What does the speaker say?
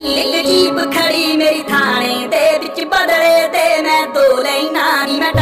ਇੱਕ ਜੀਬ ਖੜੀ ਮੇਰੀ ਥਾਣੇ ਦੇ ਵਿੱਚ ਬਦਲੇ ਦੇ ਮੈਂ ਦੋ ਲੈਣਾ ਨੀ ਮੈਂ